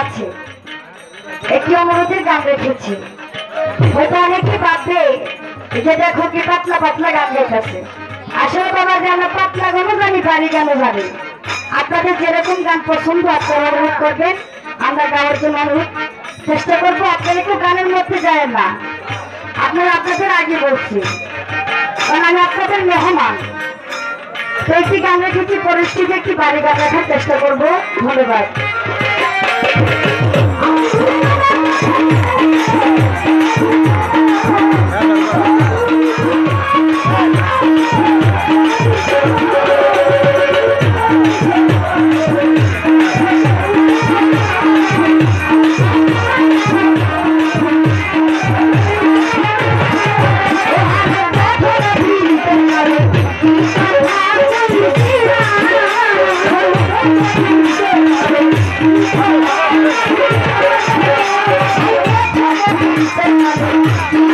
আছে একটি অনুরোধের গান রেখেছি হয়তো অনেকে ভাববে যে দেখো কি পাতলা পাতলা গান রেখেছে আসলে বাবা গান পাতলা গানও জানি বাড়ি কেন জানি আপনাদের যেরকম গান পছন্দ, আপনারা অনুরোধ করবেন, আমরা গাওয়ার জন্য অনুরোধ চেষ্টা করব, আপনারা কেউ গানের মধ্যে যায় না। আপনারা আপনাদের আগে বলছি। কারণ আমি আপনাদের মেহমান। তো একটি গান রেখেছি পরিস্থিতি, একটি বাড়ি গান রাখার চেষ্টা করব। ধন্যবাদ। Thank you.